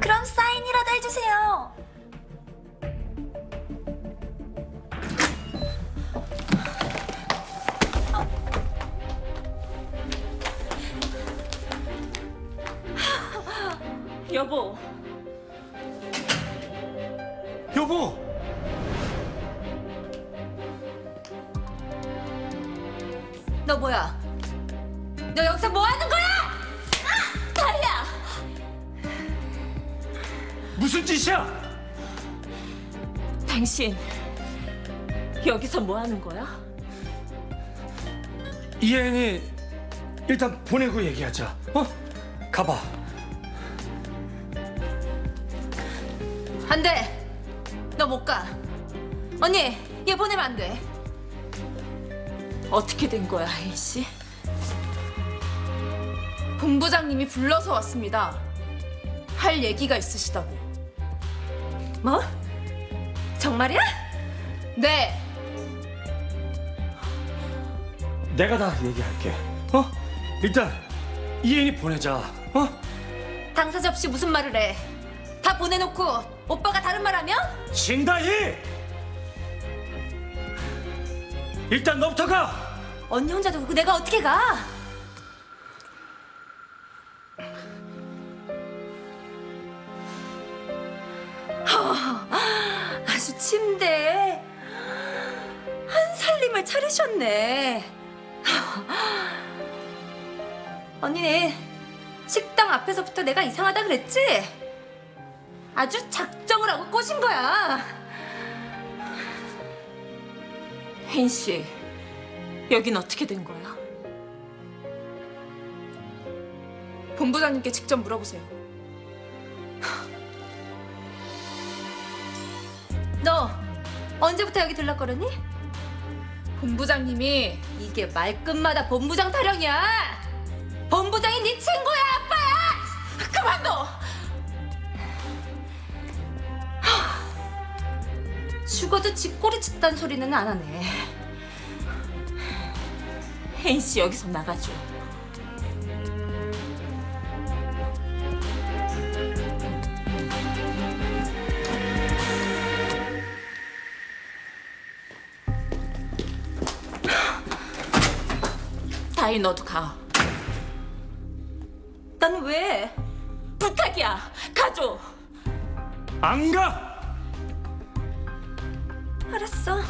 그럼 사인이라도 해주세요. 여보, 여보! 너 뭐야? 너 여기서 뭐 하는 거야? 무슨 짓이야? 당신 여기서 뭐 하는 거야? 이혜인이 일단 보내고 얘기하자. 어? 가봐. 안 돼. 너 못 가. 언니, 얘 보내면 안 돼. 어떻게 된 거야, 혜인 씨? 본부장님이 불러서 왔습니다. 할 얘기가 있으시다고. 뭐? 정말이야? 네, 내가 다 얘기할게. 어? 일단 이혜인이 보내자. 어? 당사자 없이 무슨 말을 해? 다 보내놓고 오빠가 다른 말 하면? 진다희! 일단 너부터 가! 언니 혼자 두고 내가 어떻게 가? 아주 침대에 한 살림을 차리셨네. 언니는 식당 앞에서부터 내가 이상하다 그랬지? 아주 작정을 하고 꼬신 거야. 혜인 씨, 여긴 어떻게 된 거야? 본부장님께 직접 물어보세요. 너 언제부터 여기 들락거렸니? 본부장님이 이게 말끝마다 본부장 타령이야. 본부장이 네 친구야, 아빠야. 그만 둬! 죽어도 쥐꼬리 쳤단 소리는 안 하네. 혜인 씨 여기서 나가줘. 다희 너도 가. 난 왜? 부탁이야. 가줘. 안 가! 알았어.